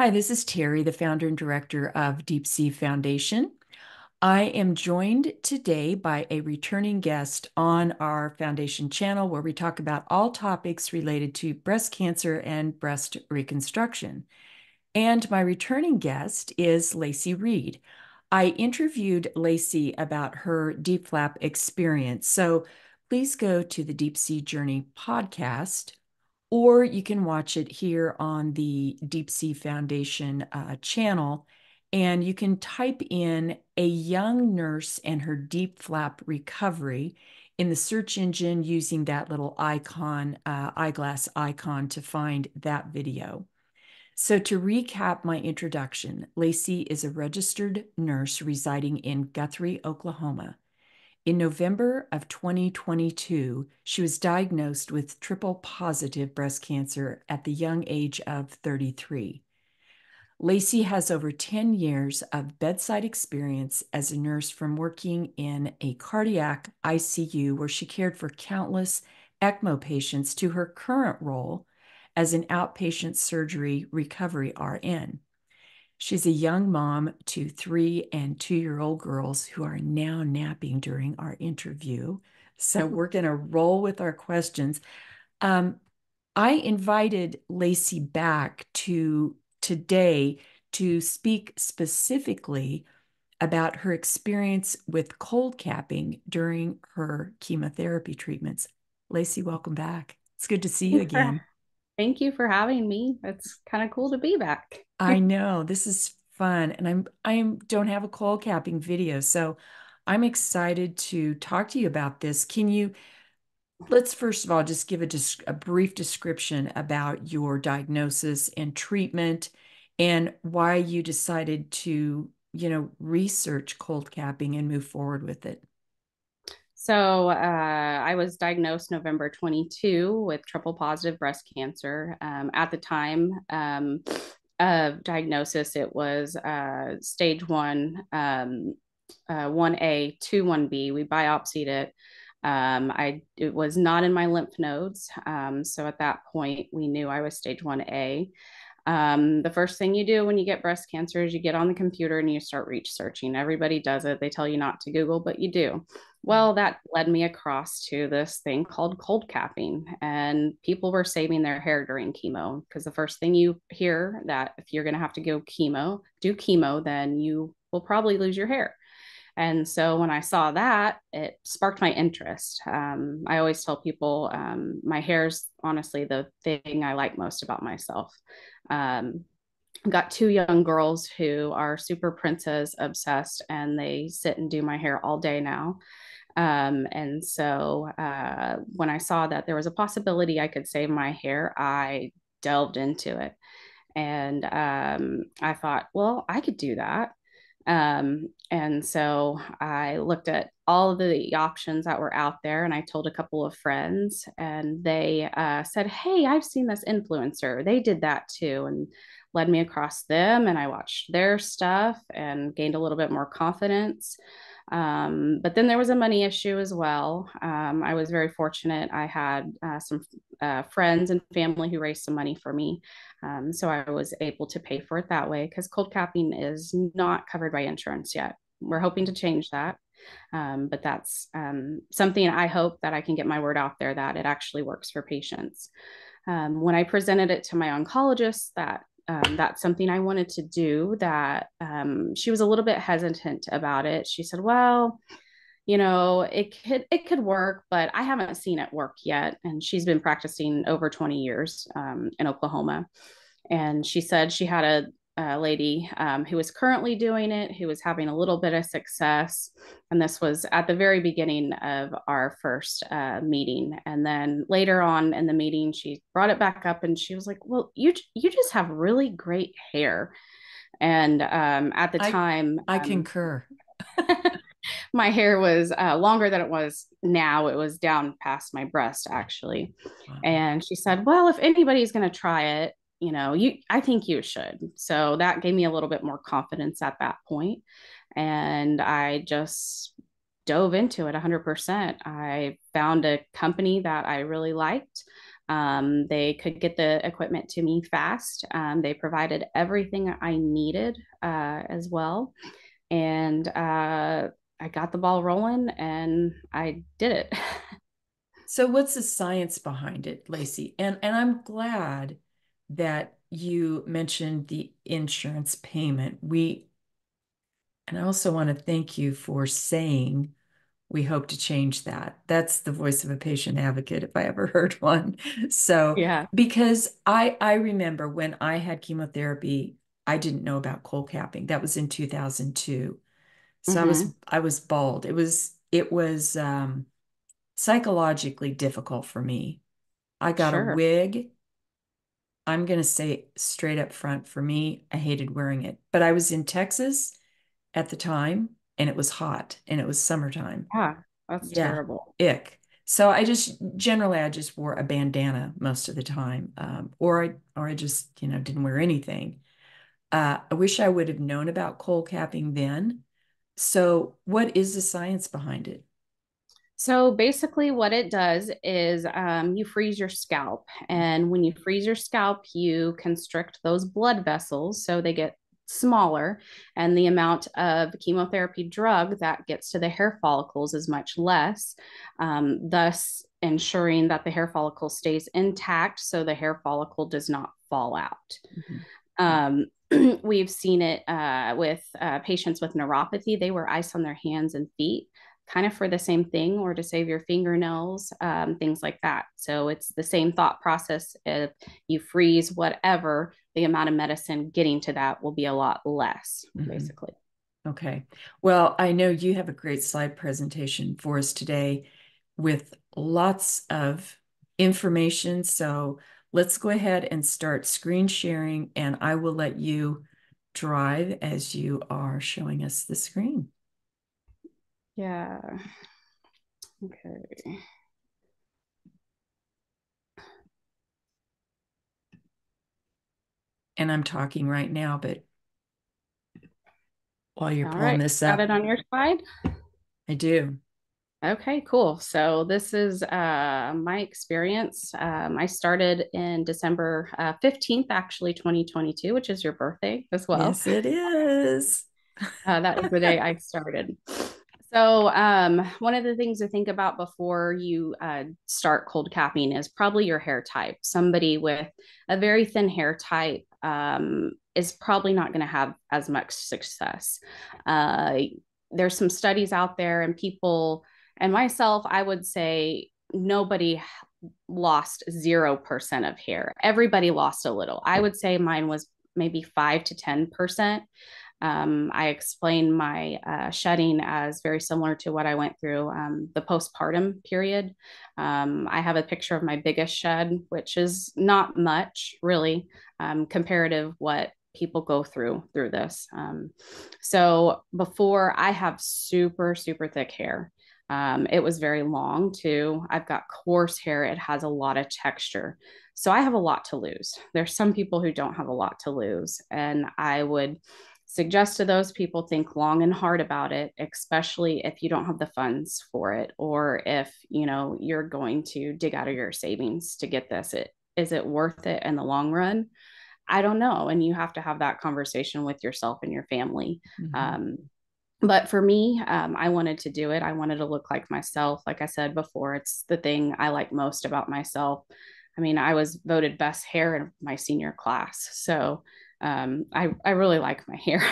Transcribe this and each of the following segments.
Hi, this is Terry, the founder and director of DiepC Foundation. I am joined today by a returning guest on our foundation channel where we talk about all topics related to breast cancer and breast reconstruction. And my returning guest is Lacey Reid. I interviewed Lacey about her DIEP flap experience. So please go to the DiepC Journey podcast or you can watch it here on the DiepC Foundation uh, channel. And you can type in a young nurse and her DIEP flap recovery in the search engine using that little icon, uh, eyeglass icon, to find that video. So, to recap my introduction, Lacey is a registered nurse residing in Guthrie, Oklahoma. In November of 2022, she was diagnosed with triple positive breast cancer at the young age of 33. Lacey has over 10 years of bedside experience as a nurse from working in a cardiac ICU where she cared for countless ECMO patients to her current role as an outpatient surgery recovery RN. She's a young mom to three and two year old girls who are now napping during our interview. So we're going to roll with our questions. Um, I invited Lacey back to today to speak specifically about her experience with cold capping during her chemotherapy treatments. Lacey, welcome back. It's good to see you again. Thank you for having me. It's kind of cool to be back. I know this is fun, and I'm I don't have a cold capping video, so I'm excited to talk to you about this. Can you? Let's first of all just give a, a brief description about your diagnosis and treatment, and why you decided to, you know, research cold capping and move forward with it. So uh, I was diagnosed November 22 with triple positive breast cancer. Um, at the time um, of diagnosis, it was uh, stage one, um, uh, 1A 2, 1B. We biopsied it. Um, I it was not in my lymph nodes, um, so at that point we knew I was stage 1A. Um, the first thing you do when you get breast cancer is you get on the computer and you start researching. Everybody does it. They tell you not to Google, but you do. Well, that led me across to this thing called cold capping, and people were saving their hair during chemo because the first thing you hear that if you're going to have to go chemo, do chemo, then you will probably lose your hair. And so when I saw that, it sparked my interest. Um, I always tell people um, my hair's honestly the thing I like most about myself. Um, I've got two young girls who are super princess obsessed and they sit and do my hair all day now. Um, and so uh, when I saw that there was a possibility I could save my hair, I delved into it. And um, I thought, well, I could do that. Um, and so I looked at all of the options that were out there and I told a couple of friends, and they uh, said, Hey, I've seen this influencer. They did that too. And led me across them. And I watched their stuff and gained a little bit more confidence. Um, but then there was a money issue as well. Um, I was very fortunate. I had uh, some uh, friends and family who raised some money for me. Um, so I was able to pay for it that way because cold capping is not covered by insurance yet. We're hoping to change that. Um, but that's um, something I hope that I can get my word out there that it actually works for patients. Um, when I presented it to my oncologist, that um, that's something I wanted to do. That um, she was a little bit hesitant about it. She said, "Well, you know, it could it could work, but I haven't seen it work yet." And she's been practicing over 20 years um, in Oklahoma, and she said she had a uh, lady um, who was currently doing it, who was having a little bit of success. And this was at the very beginning of our first uh, meeting. And then later on in the meeting, she brought it back up and she was like, Well, you, you just have really great hair. And um, at the I, time, I um, concur. my hair was uh, longer than it was now. It was down past my breast, actually. Wow. And she said, Well, if anybody's going to try it, you know, you I think you should. So that gave me a little bit more confidence at that point. And I just dove into it 100%. I found a company that I really liked. Um, they could get the equipment to me fast. Um, they provided everything I needed uh, as well. And uh, I got the ball rolling and I did it. so, what's the science behind it, Lacey? And, and I'm glad that you mentioned the insurance payment. We, and I also want to thank you for saying we hope to change that. That's the voice of a patient advocate if I ever heard one. So, yeah, because I I remember when I had chemotherapy, I didn't know about cold capping. That was in 2002. So mm-hmm. I was I was bald. It was it was um psychologically difficult for me. I got sure. a wig. I'm going to say straight up front for me, I hated wearing it. But I was in Texas at the time and it was hot and it was summertime. Yeah, that's yeah, terrible. Ick. So I just generally I just wore a bandana most of the time, um, or I or I just you know didn't wear anything. Uh, I wish I would have known about cold capping then. So what is the science behind it? So basically, what it does is um, you freeze your scalp. And when you freeze your scalp, you constrict those blood vessels so they get smaller and the amount of chemotherapy drug that gets to the hair follicles is much less um, thus ensuring that the hair follicle stays intact so the hair follicle does not fall out mm-hmm. um, we've seen it uh, with uh, patients with neuropathy they wear ice on their hands and feet kind of for the same thing or to save your fingernails, um, things like that. So it's the same thought process. If you freeze whatever, the amount of medicine getting to that will be a lot less, mm-hmm. basically. Okay. Well, I know you have a great slide presentation for us today with lots of information. So let's go ahead and start screen sharing, and I will let you drive as you are showing us the screen. Yeah. Okay. And I'm talking right now, but while you're All pulling right. this up. Got it on your slide? I do. Okay, cool. So this is uh, my experience. Um, I started in December uh, 15th, actually, 2022, which is your birthday as well. Yes, it is. uh, that was the day I started. So, um, one of the things to think about before you uh, start cold capping is probably your hair type. Somebody with a very thin hair type um, is probably not going to have as much success. Uh, there's some studies out there, and people, and myself, I would say nobody lost 0% of hair. Everybody lost a little. I would say mine was maybe 5 to 10%. Um, I explain my uh, shedding as very similar to what I went through um, the postpartum period. Um, I have a picture of my biggest shed, which is not much really um, comparative what people go through through this. Um, so before I have super super thick hair. Um, it was very long too. I've got coarse hair. It has a lot of texture. So I have a lot to lose. There's some people who don't have a lot to lose. And I would suggest to those people think long and hard about it especially if you don't have the funds for it or if you know you're going to dig out of your savings to get this. It is it worth it in the long run? I don't know and you have to have that conversation with yourself and your family. Mm-hmm. um, but for me um, i wanted to do it. I wanted to look like myself. Like i said before it's the thing i like most about myself. I mean i was voted best hair in my senior class so um, I, I really like my hair.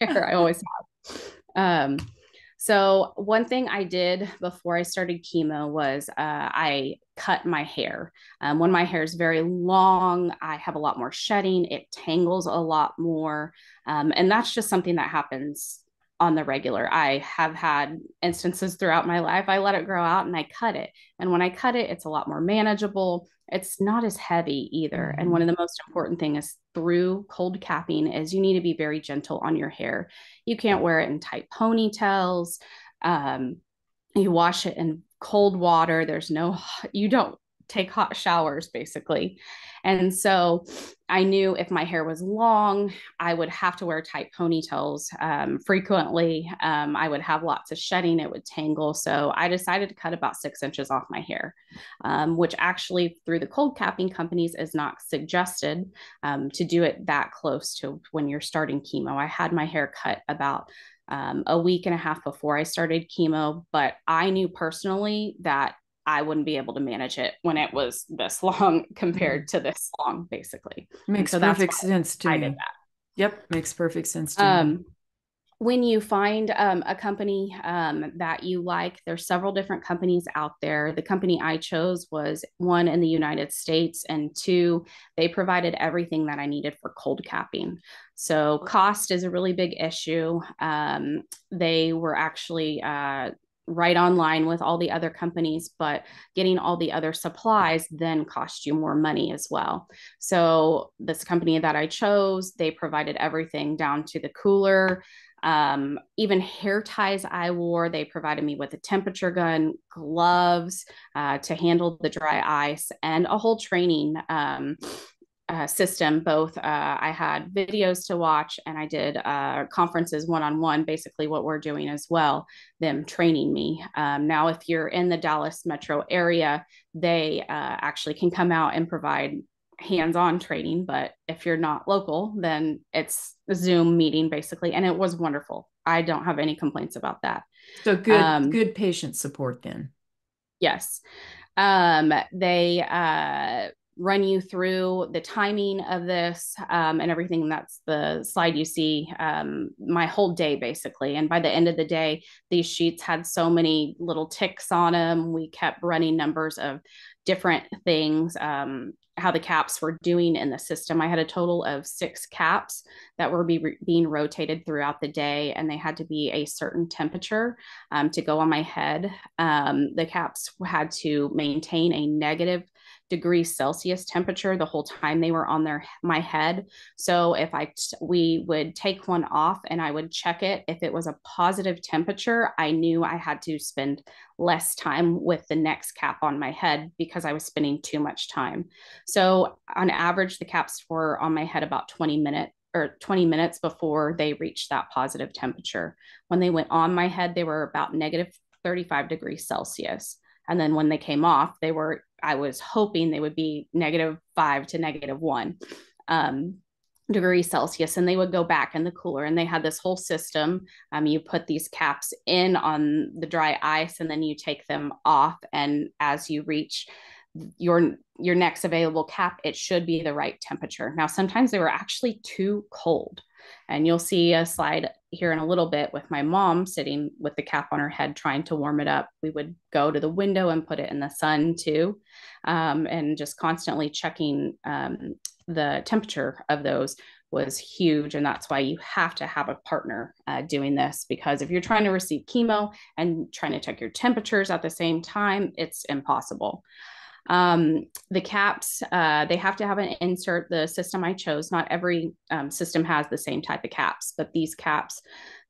hair I always have. Um, so one thing I did before I started chemo was uh, I cut my hair. Um, when my hair is very long, I have a lot more shedding. It tangles a lot more, um, and that's just something that happens on the regular. I have had instances throughout my life. I let it grow out and I cut it, and when I cut it, it's a lot more manageable it's not as heavy either. And one mm-hmm. of the most important things is through cold capping is you need to be very gentle on your hair. You can't wear it in tight ponytails. Um, you wash it in cold water. There's no, you don't take hot showers basically. And so I knew if my hair was long, I would have to wear tight ponytails um, frequently. Um, I would have lots of shedding, it would tangle. So I decided to cut about six inches off my hair, um, which actually, through the cold capping companies, is not suggested um, to do it that close to when you're starting chemo. I had my hair cut about um, a week and a half before I started chemo, but I knew personally that I wouldn't be able to manage it when it was this long compared mm-hmm. to this long, basically. Makes so perfect sense to I me. Did that. Yep, makes perfect sense to um, me. When you find um, a company um, that you like, there's several different companies out there. The company I chose was one in the United States, and two, they provided everything that I needed for cold capping. So, cost is a really big issue. Um, they were actually uh, right online with all the other companies, but getting all the other supplies then cost you more money as well. So, this company that I chose, they provided everything down to the cooler. Um, even hair ties I wore, they provided me with a temperature gun, gloves uh, to handle the dry ice, and a whole training um, uh, system both uh, i had videos to watch and i did uh, conferences one-on-one basically what we're doing as well them training me. Um, now if you're in the dallas metro area they uh, actually can come out and provide hands-on training but if you're not local then it's a zoom meeting basically and it was wonderful. I don't have any complaints about that. So good um, good patient support then. Yes. Um, they uh, run you through the timing of this um, and everything. That's the slide you see, um, my whole day basically. And by the end of the day, these sheets had so many little ticks on them. We kept running numbers of different things, um, how the caps were doing in the system. I had a total of six caps that were be being rotated throughout the day, and they had to be a certain temperature um, to go on my head. Um, the caps had to maintain a negative degrees Celsius temperature the whole time they were on their my head. So if I we would take one off and I would check it if it was a positive temperature, I knew I had to spend less time with the next cap on my head because I was spending too much time. So on average the caps were on my head about 20 minutes or 20 minutes before they reached that positive temperature. When they went on my head, they were about negative 35 degrees Celsius. And then when they came off, they were I was hoping they would be negative five to negative one um, degrees Celsius, and they would go back in the cooler. And they had this whole system. Um, you put these caps in on the dry ice, and then you take them off. And as you reach your your next available cap, it should be the right temperature. Now, sometimes they were actually too cold. And you'll see a slide here in a little bit with my mom sitting with the cap on her head trying to warm it up. We would go to the window and put it in the sun too, um, and just constantly checking um, the temperature of those was huge. And that's why you have to have a partner uh, doing this because if you're trying to receive chemo and trying to check your temperatures at the same time, it's impossible. Um, the caps, uh, they have to have an insert. The system I chose, not every um, system has the same type of caps, but these caps,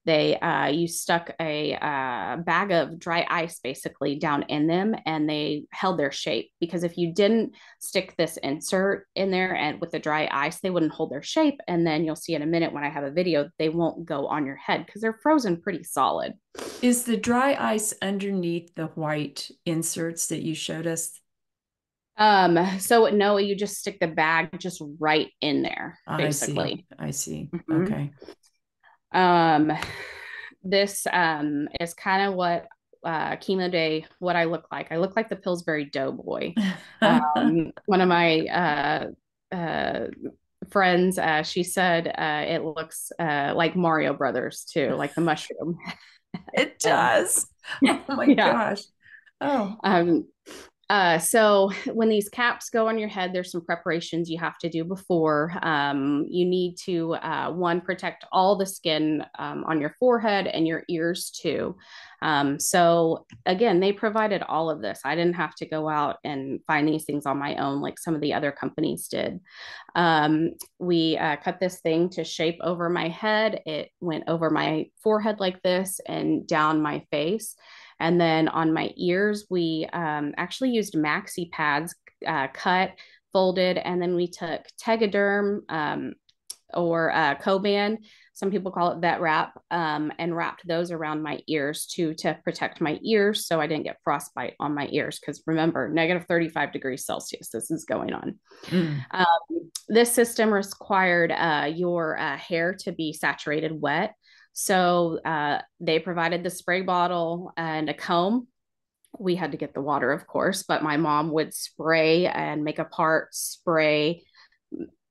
they uh, you stuck a uh, bag of dry ice basically down in them and they held their shape. Because if you didn't stick this insert in there and with the dry ice they wouldn't hold their shape. And then you'll see in a minute when i have a video they won't go on your head because they're frozen pretty solid. Is the dry ice underneath the white inserts that you showed us um, so no, you just stick the bag just right in there, basically. I see. I see. Mm-hmm. Okay. Um, this um is kind of what uh chemo day what I look like. I look like the Pillsbury Doughboy. um, one of my uh uh friends, uh, she said uh, it looks uh, like Mario Brothers too, like the mushroom. it does. oh my yeah. gosh. Oh. Um, uh, so when these caps go on your head, there's some preparations you have to do before. Um, you need to uh, one protect all the skin um, on your forehead and your ears too. Um, so again, they provided all of this. I didn't have to go out and find these things on my own like some of the other companies did. Um, we uh, cut this thing to shape over my head. It went over my forehead like this and down my face. And then on my ears, we um, actually used maxi pads uh, cut, folded, and then we took Tegaderm um, or uh, Coban some people call it vet wrap, um, and wrapped those around my ears too to protect my ears so I didn't get frostbite on my ears. Because remember, negative 35 degrees Celsius, this is going on. Mm. Um, this system required uh, your uh, hair to be saturated wet. So uh, they provided the spray bottle and a comb. We had to get the water, of course, but my mom would spray and make a part, spray,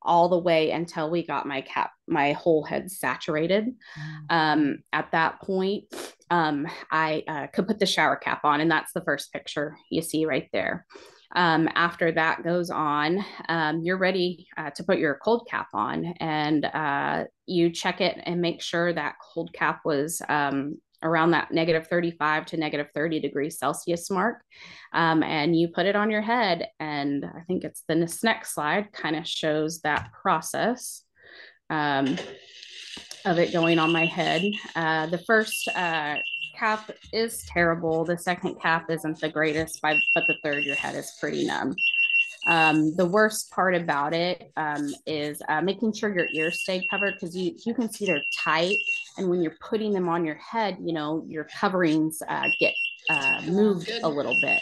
all the way until we got my cap my whole head saturated. Mm. um, at that point um, i uh, could put the shower cap on and that's the first picture you see right there um, after that goes on um, you're ready uh, to put your cold cap on and uh, you check it and make sure that cold cap was um, around that negative 35 to negative 30 degrees Celsius mark. Um, and you put it on your head. And I think it's the next slide kind of shows that process um, of it going on my head. Uh, the first uh, cap is terrible. The second cap isn't the greatest, but the third, your head is pretty numb. Um, the worst part about it um, is uh, making sure your ears stay covered because you you can see they're tight, and when you're putting them on your head, you know your coverings uh, get uh, moved a little bit.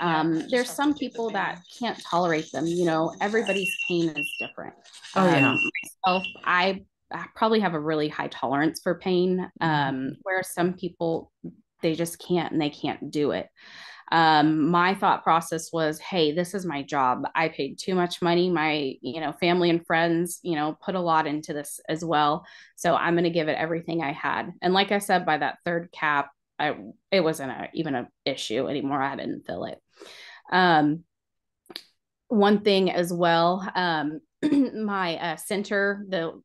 Um, there's some people that can't tolerate them. You know, everybody's pain is different. Oh yeah. Um, myself, I probably have a really high tolerance for pain, mm-hmm. um, whereas some people they just can't and they can't do it. Um, my thought process was hey this is my job. I paid too much money. My you know family and friends you know put a lot into this as well. So i'm going to give it everything i had. And like i said by that third cap i it wasn't a, even an issue anymore. I didn't feel it. Um, one thing as well um, my uh, center the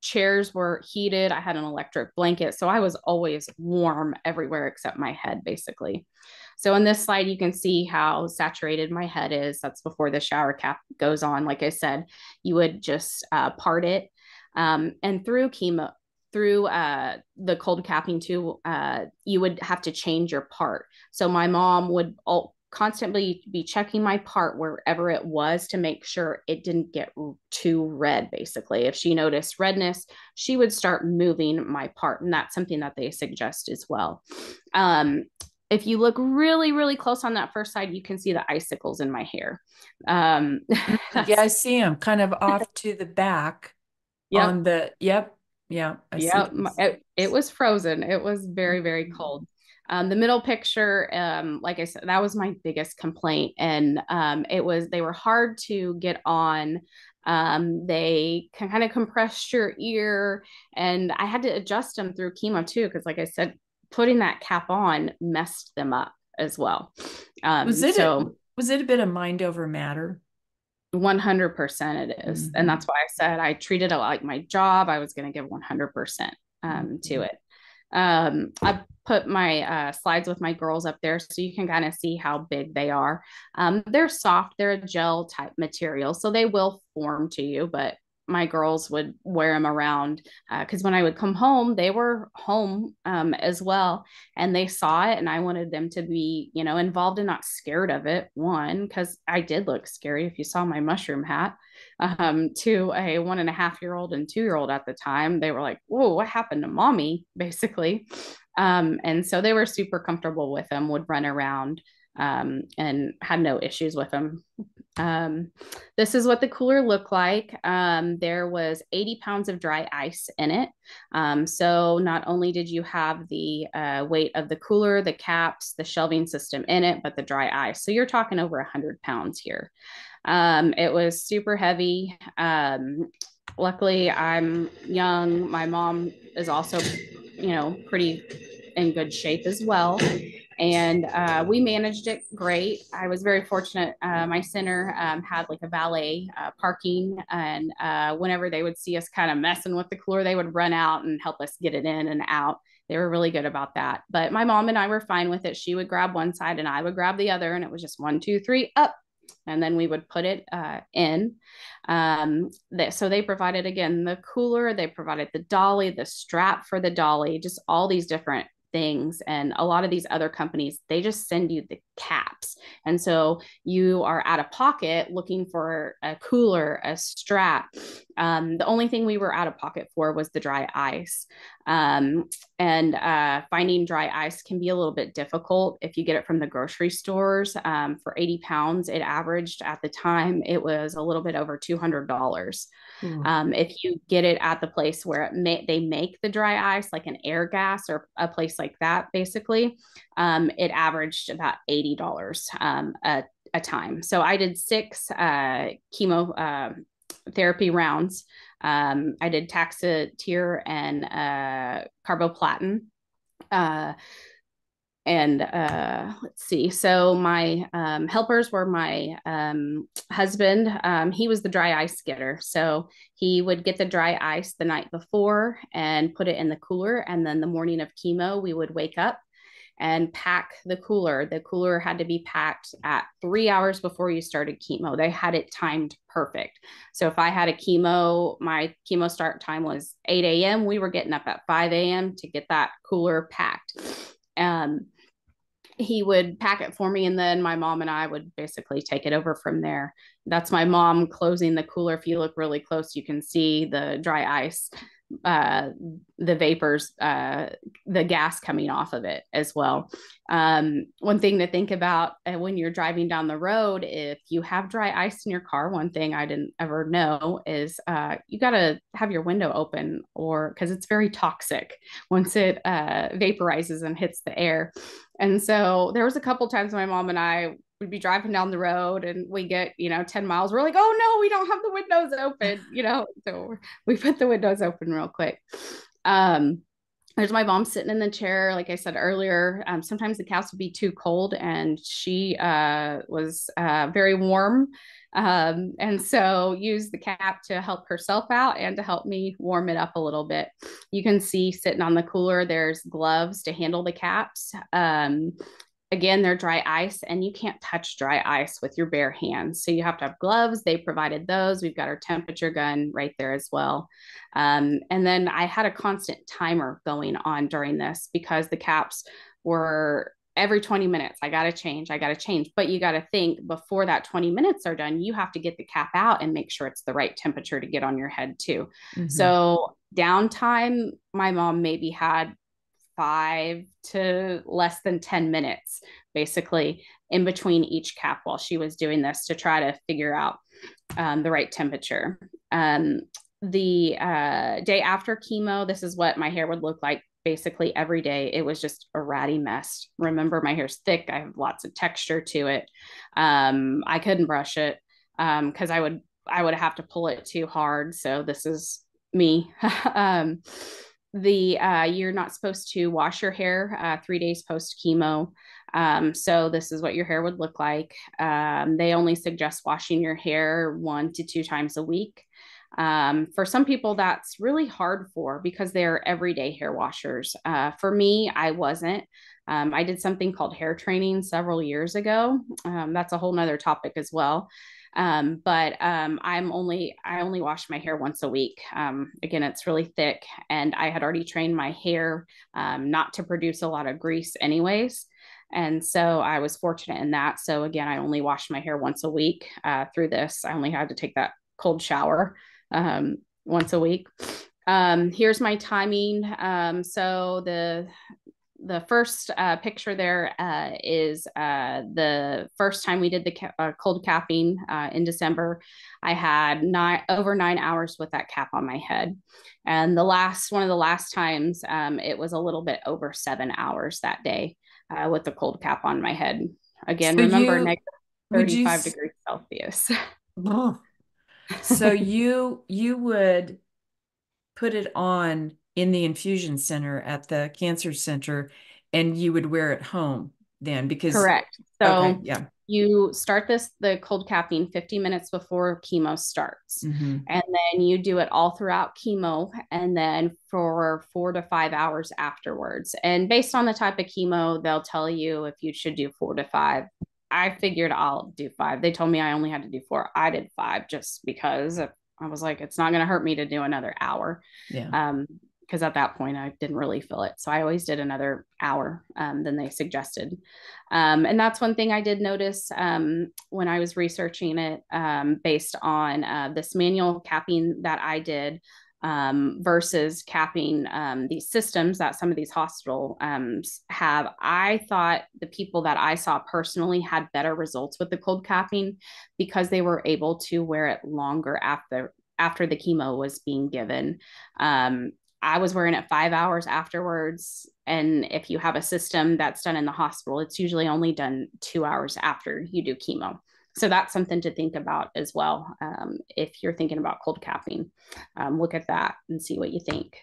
chairs were heated i had an electric blanket so i was always warm everywhere except my head basically so in this slide, you can see how saturated my head is. That's before the shower cap goes on. Like I said, you would just uh, part it. Um, and through chemo, through uh, the cold capping too, uh, you would have to change your part. So my mom would all, constantly be checking my part wherever it was to make sure it didn't get too red basically if she noticed redness she would start moving my part and that's something that they suggest as well um, if you look really, really close on that first side, you can see the icicles in my hair. Um, yeah, I see them kind of off to the back yep. on the, yep. Yeah. I yep. It, it, was frozen. It was very, very mm-hmm. cold. Um, the middle picture, um, like I said, that was my biggest complaint. And um, it was, they were hard to get on. Um, they kind of compressed your ear and I had to adjust them through chemo too. Cause like I said, putting that cap on messed them up as well. Um, was it so? A, was it a bit of mind over matter? 100% it is. Mm-hmm. And that's why I said I treated it like my job. I was going to give 100% um, to mm-hmm. it. Um, I put my uh, slides with my girls up there so you can kind of see how big they are. Um, they're soft, they're a gel type material, so they will form to you, but my girls would wear them around because uh, when I would come home, they were home um, as well, and they saw it, and I wanted them to be, you know, involved and not scared of it. One, because I did look scary if you saw my mushroom hat. Um, to a one and a half year old and two year old at the time, they were like, "Whoa, what happened to mommy?" Basically, um, and so they were super comfortable with them, would run around um, and had no issues with them. Um, this is what the cooler looked like. Um, there was 80 pounds of dry ice in it. Um, so not only did you have the uh, weight of the cooler, the caps, the shelving system in it, but the dry ice. So you're talking over 100 pounds here. Um, it was super heavy. Um, luckily, I'm young. My mom is also, you know, pretty in good shape as well and uh, we managed it great. I was very fortunate. Uh, my center um, had like a valet uh, parking, and uh, whenever they would see us kind of messing with the cooler, they would run out and help us get it in and out. They were really good about that. But my mom and I were fine with it. She would grab one side and I would grab the other, and it was just one, two, three, up. And then we would put it uh, in. Um, that, so they provided again the cooler, they provided the dolly, the strap for the dolly, just all these different things and a lot of these other companies they just send you the caps. And so you are out of pocket looking for a cooler, a strap. Um, the only thing we were out of pocket for was the dry ice. Um, and uh, finding dry ice can be a little bit difficult if you get it from the grocery stores. Um, for 80 pounds, it averaged at the time, it was a little bit over $200. Mm. Um, if you get it at the place where it may, they make the dry ice, like an Airgas or a place like that, basically, um, it averaged about $80 um, a, a time. So I did six uh, chemo uh, therapy rounds. Um, I did Taxotere and uh, carboplatin. Uh, and uh, let's see. So my um, helpers were my um, husband. Um, he was the dry ice getter. So he would get the dry ice the night before and put it in the cooler. And then the morning of chemo, we would wake up and pack the cooler. The cooler had to be packed at three hours before you started chemo. They had it timed perfect. So if I had a chemo, my chemo start time was 8 a.m. We were getting up at 5 a.m. to get that cooler packed. Um, he would pack it for me and then my mom and I would basically take it over from there. That's my mom closing the cooler. If you look really close, you can see the dry ice uh, the vapors, uh, the gas coming off of it as well. Um, one thing to think about uh, when you're driving down the road, if you have dry ice in your car, one thing I didn't ever know is uh, you got to have your window open or because it's very toxic once it uh, vaporizes and hits the air. And so there was a couple times my mom and I we'd be driving down the road and we get you know 10 miles we're like oh no we don't have the windows open you know so we put the windows open real quick. Um there's my mom sitting in the chair like i said earlier um, sometimes the couch would be too cold and she uh, was uh, very warm. Um, and so use the cap to help herself out and to help me warm it up a little bit. You can see sitting on the cooler there's gloves to handle the caps. Um, again, they're dry ice and you can't touch dry ice with your bare hands. So you have to have gloves. They provided those. We've got our temperature gun right there as well. Um, and then I had a constant timer going on during this because the caps were every 20 minutes. I got to change. I got to change. But you got to think before that 20 minutes are done, you have to get the cap out and make sure it's the right temperature to get on your head too. Mm-hmm. So downtime, my mom maybe had five to less than 10 minutes, basically, in between each cap while she was doing this to try to figure out um, the right temperature. Um, the uh, day after chemo, this is what my hair would look like basically every day. It was just a ratty mess. Remember, my hair's thick, I have lots of texture to it. Um, I couldn't brush it because um, I would I would have to pull it too hard. So this is me. the uh, you're not supposed to wash your hair uh, three days post chemo. Um, so this is what your hair would look like. Um, they only suggest washing your hair one to two times a week. Um, for some people, that's really hard for because they're everyday hair washers. Uh, for me, I wasn't. Um, I did something called hair training several years ago. Um, that's a whole nother topic as well. Um, but um, I'm only I only wash my hair once a week. Um, again, it's really thick, and I had already trained my hair um, not to produce a lot of grease, anyways. And so I was fortunate in that. So again, I only washed my hair once a week uh, through this. I only had to take that cold shower um, once a week. Um, here's my timing. so the the first uh, picture there uh, is uh, the first time we did the ca- uh, cold capping uh, in December. I had nine over nine hours with that cap on my head, and the last one of the last times um, it was a little bit over seven hours that day uh, with the cold cap on my head. Again, so remember you, negative thirty-five degrees Celsius. oh. So you you would put it on in the infusion center at the cancer center and you would wear it home then because correct. So okay, yeah. you start this the cold capping 50 minutes before chemo starts. Mm-hmm. and then you do it all throughout chemo and then for four to five hours afterwards. And based on the type of chemo they'll tell you if you should do four to five. I figured i'll do five. They told me i only had to do four. I did five just because i was like it's not going to hurt me to do another hour. Yeah. Um because at that point I didn't really feel it. So I always did another hour um, than they suggested. Um, and that's one thing I did notice um, when I was researching it um, based on uh, this manual capping that I did. Um, versus capping um, these systems that some of these hospital have. I thought the people that I saw personally had better results with the cold capping because they were able to wear it longer after after the chemo was being given. Um, I was wearing it five hours afterwards. And if you have a system that's done in the hospital, it's usually only done two hours after you do chemo. So that's something to think about as well. Um, if you're thinking about cold capping, um, look at that and see what you think.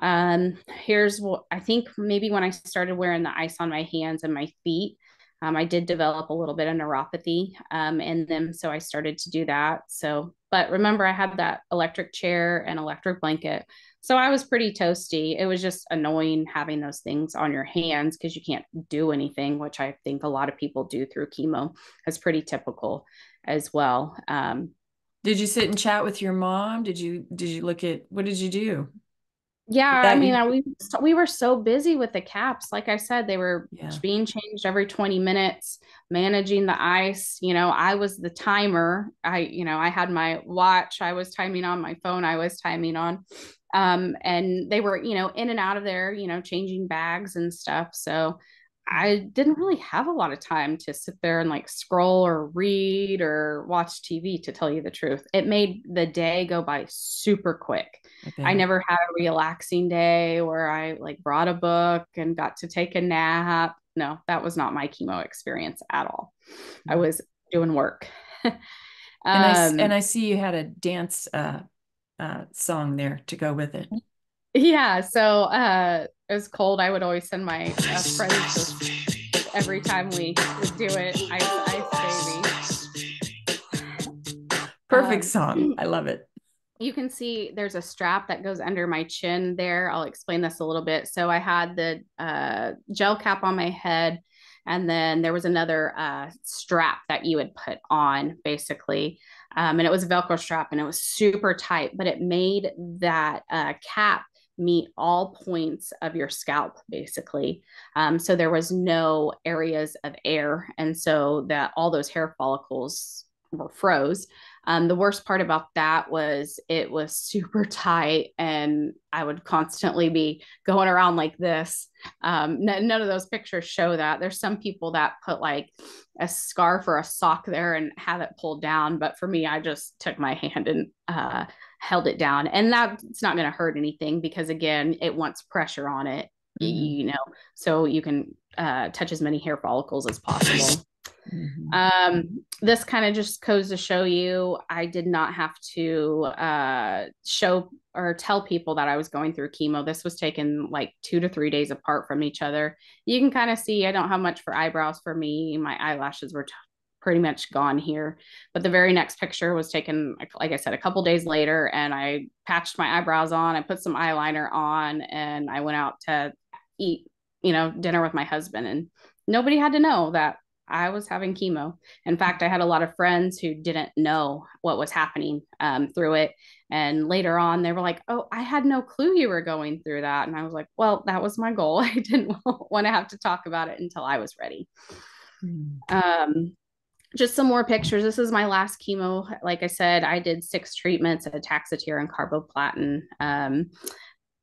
Um, here's what I think maybe when I started wearing the ice on my hands and my feet, um, I did develop a little bit of neuropathy um, in them. So I started to do that. So, but remember, I had that electric chair and electric blanket. So I was pretty toasty. It was just annoying having those things on your hands because you can't do anything, which I think a lot of people do through chemo. That's pretty typical as well. Um, did you sit and chat with your mom? Did you did you look at what did you do? Yeah, I mean, I, we we were so busy with the caps. Like I said, they were yeah. being changed every 20 minutes, managing the ice. You know, I was the timer. I, you know, I had my watch. I was timing on my phone. I was timing on. Um, and they were, you know, in and out of there, you know, changing bags and stuff. So I didn't really have a lot of time to sit there and like scroll or read or watch TV to tell you the truth. It made the day go by super quick. I never had a relaxing day where I like brought a book and got to take a nap. No, that was not my chemo experience at all. Mm-hmm. I was doing work. um, and, I, and I see you had a dance uh, uh, song there to go with it. Yeah. So uh, it was cold. I would always send my uh, friends every time we would do it. Ice, ice baby. Perfect um, song. I love it. You can see there's a strap that goes under my chin there. I'll explain this a little bit. So I had the uh, gel cap on my head, and then there was another uh, strap that you would put on basically. Um, and it was a Velcro strap and it was super tight, but it made that uh, cap meet all points of your scalp basically um, so there was no areas of air and so that all those hair follicles were froze um, the worst part about that was it was super tight and i would constantly be going around like this. Um, n- none of those pictures show that. There's some people that put like a scarf or a sock there and have it pulled down but for me i just took my hand and uh, held it down. And that's not going to hurt anything because again it wants pressure on it mm-hmm. you know so you can uh, touch as many hair follicles as possible mm-hmm. um, this kind of just goes to show you i did not have to uh, show or tell people that i was going through chemo this was taken like two to three days apart from each other you can kind of see i don't have much for eyebrows for me my eyelashes were t- pretty much gone here. But the very next picture was taken, like I said, a couple days later, and I patched my eyebrows on. I put some eyeliner on, and I went out to eat, you know, dinner with my husband, and nobody had to know that I was having chemo. In fact, I had a lot of friends who didn't know what was happening um, through it. And later on, they were like, Oh, I had no clue you were going through that. And I was like, Well, that was my goal. I didn't want to have to talk about it until I was ready. Mm. Um, just some more pictures. This is my last chemo. Like I said, I did six treatments of Taxotere and carboplatin. Um,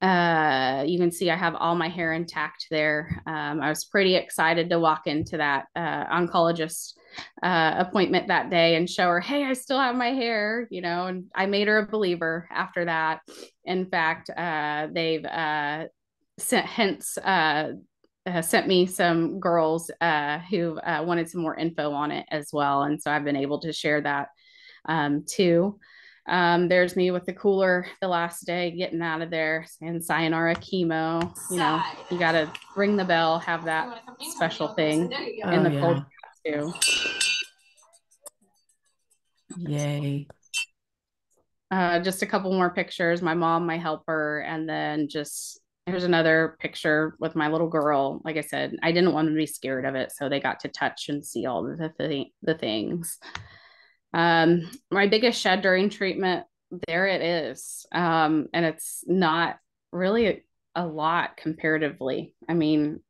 uh, you can see I have all my hair intact there. Um, I was pretty excited to walk into that uh, oncologist uh, appointment that day and show her, hey, I still have my hair, you know, and I made her a believer after that. In fact, uh, they've uh, sent hints uh, uh, sent me some girls uh, who uh, wanted some more info on it as well. And so I've been able to share that um, too. Um, there's me with the cooler the last day getting out of there and sayonara chemo. You know, you got to ring the bell, have that special thing in oh, the yeah. cold too. Yay. Uh, just a couple more pictures my mom, my helper, and then just Here's another picture with my little girl. Like I said, I didn't want to be scared of it, so they got to touch and see all the th- the things. Um, my biggest shed during treatment, there it is, um, and it's not really a lot comparatively. I mean,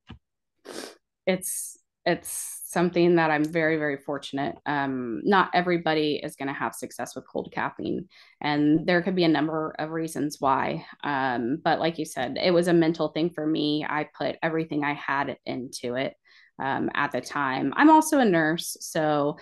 it's it's something that I'm very, very fortunate. Um, not everybody is going to have success with cold capping, and there could be a number of reasons why. Um, but like you said, it was a mental thing for me. I put everything I had into it um, at the time. I'm also a nurse, so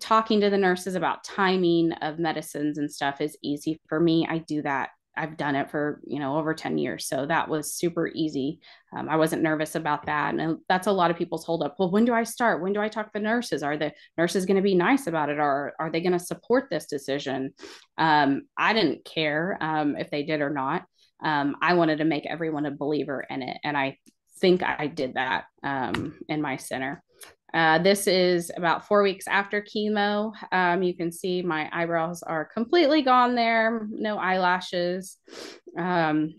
talking to the nurses about timing of medicines and stuff is easy for me. I do that. I've done it for you know over 10 years so that was super easy. Um, I wasn't nervous about that and that's a lot of people's hold up. Well when do I start? When do I talk to the nurses? Are the nurses going to be nice about it? Or are they going to support this decision? Um, I didn't care um, if they did or not. Um, I wanted to make everyone a believer in it and I think I did that um, in my center uh, this is about four weeks after chemo. Um, you can see my eyebrows are completely gone there, no eyelashes. Um,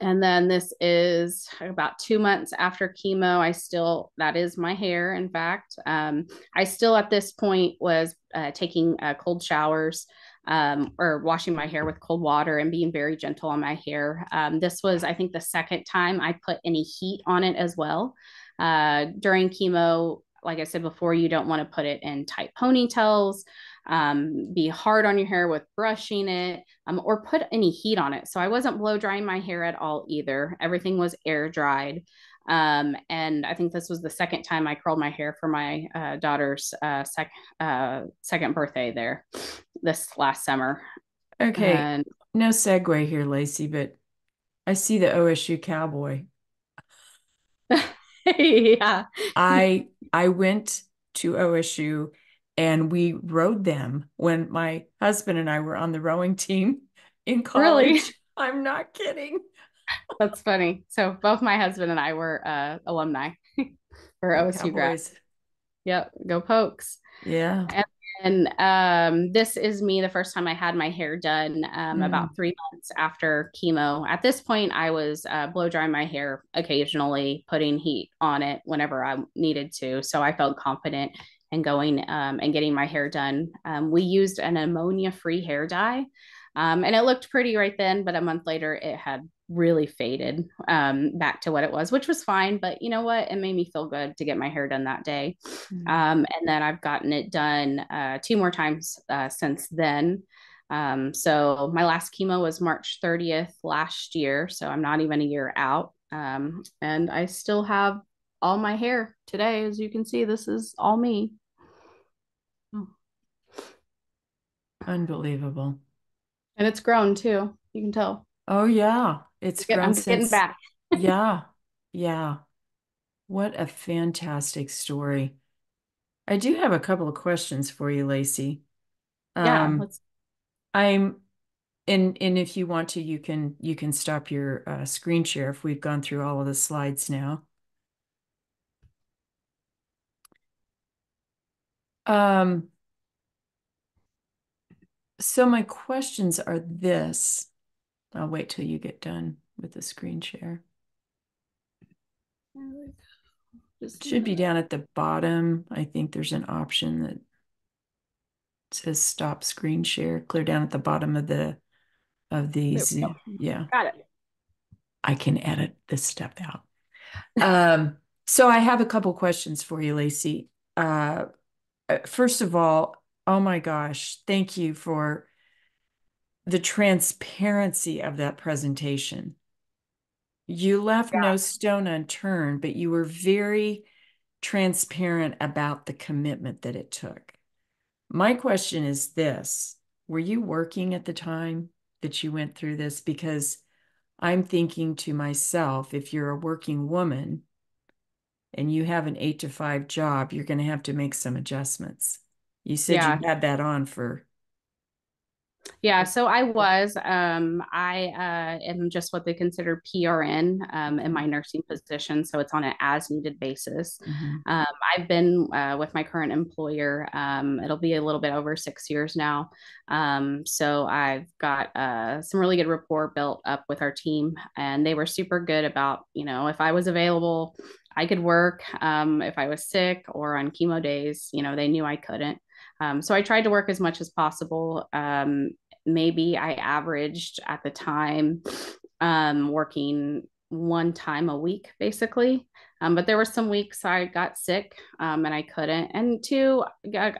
and then this is about two months after chemo. I still, that is my hair, in fact. Um, I still, at this point, was uh, taking uh, cold showers um, or washing my hair with cold water and being very gentle on my hair. Um, this was, I think, the second time I put any heat on it as well. Uh, during chemo, like I said before, you don't want to put it in tight ponytails. Um, be hard on your hair with brushing it, um, or put any heat on it. So I wasn't blow drying my hair at all either. Everything was air dried. Um, and I think this was the second time I curled my hair for my uh, daughter's uh, sec- uh, second birthday there this last summer. Okay. And no segue here, Lacey, but I see the OSU cowboy. yeah. I I went to OSU and we rode them when my husband and I were on the rowing team in college. Really? I'm not kidding. That's funny. So both my husband and I were uh, alumni for OSU grads. Yep, go Pokes. Yeah. And and um, this is me the first time I had my hair done um, mm. about three months after chemo. At this point, I was uh, blow drying my hair occasionally, putting heat on it whenever I needed to. So I felt confident in going um, and getting my hair done. Um, we used an ammonia free hair dye. Um, and it looked pretty right then, but a month later it had really faded um, back to what it was, which was fine. But you know what? It made me feel good to get my hair done that day. Mm-hmm. Um, and then I've gotten it done uh, two more times uh, since then. Um, so my last chemo was March 30th last year. So I'm not even a year out. Um, and I still have all my hair today. As you can see, this is all me. Unbelievable. And it's grown too. You can tell. Oh yeah, it's grown I'm getting back. yeah, yeah. What a fantastic story. I do have a couple of questions for you, Lacey. Yeah, um. I'm and and if you want to, you can you can stop your uh, screen share if we've gone through all of the slides now. Um, so my questions are this. I'll wait till you get done with the screen share. It should be down at the bottom. I think there's an option that says stop screen share. Clear down at the bottom of the of these. Yeah. Got it. I can edit this stuff out. um, so I have a couple questions for you, Lacey. Uh, uh first of all, Oh my gosh, thank you for the transparency of that presentation. You left yeah. no stone unturned, but you were very transparent about the commitment that it took. My question is this Were you working at the time that you went through this? Because I'm thinking to myself, if you're a working woman and you have an eight to five job, you're going to have to make some adjustments. You said yeah. you had that on for yeah, so I was. Um, I uh, am just what they consider PRN um, in my nursing position, so it's on an as-needed basis. Mm-hmm. Um, I've been uh, with my current employer. Um, it'll be a little bit over six years now. Um, so I've got uh, some really good rapport built up with our team, and they were super good about you know if I was available, I could work. Um, if I was sick or on chemo days, you know they knew I couldn't. Um, so I tried to work as much as possible. Um, maybe I averaged at the time um, working one time a week, basically. Um, but there were some weeks I got sick um, and I couldn't. And two,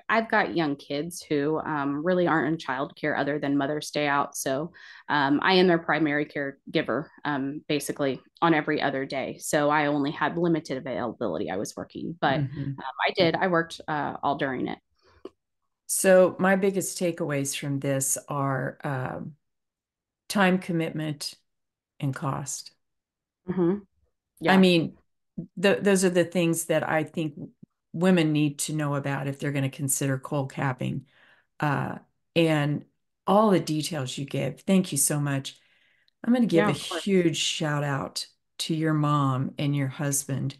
I've got young kids who um, really aren't in childcare other than mothers Day out. So um, I am their primary caregiver um, basically on every other day. So I only had limited availability. I was working, but mm-hmm. Um, I did. I worked uh, all during it. So my biggest takeaways from this are time commitment and cost. Mm-hmm. Yeah. I mean, the, those are the things that I think women need to know about if they're going to consider cold capping. Uh, and all the details you give. Thank you so much. I'm going to give yeah, a huge shout out to your mom and your husband.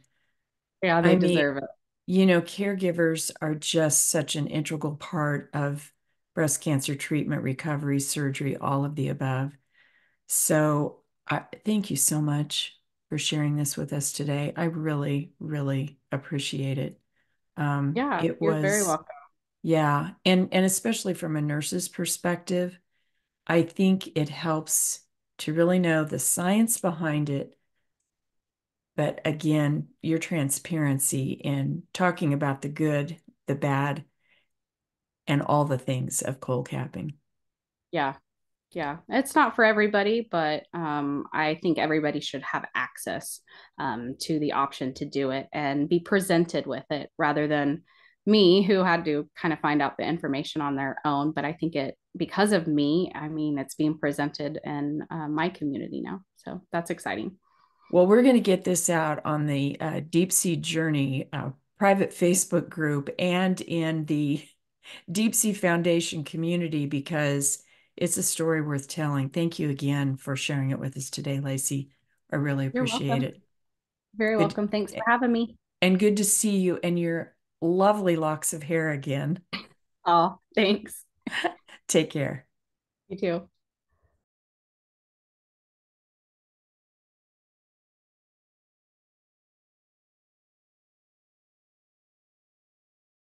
Yeah, they I deserve mean, it. You know, caregivers are just such an integral part of breast cancer treatment, recovery, surgery, all of the above. So, I thank you so much for sharing this with us today. I really, really appreciate it. Um, yeah, it you're was, very welcome. Yeah, and and especially from a nurse's perspective, I think it helps to really know the science behind it. But again, your transparency in talking about the good, the bad, and all the things of cold capping. Yeah, yeah. It's not for everybody but um, i think everybody should have access um, to the option to do it and be presented with it rather than me who had to kind of find out the information on their own. But i think it because of me i mean it's being presented in uh, my community now. So that's exciting well we're going to get this out on the uh, DiepC Journey uh, private facebook group and in the DiepC Foundation community because it's a story worth telling. Thank you again for sharing it with us today, Lacey. I really appreciate it. Very good. welcome. Thanks for having me. And good to see you and your lovely locks of hair again. Oh, thanks. Take care. You too.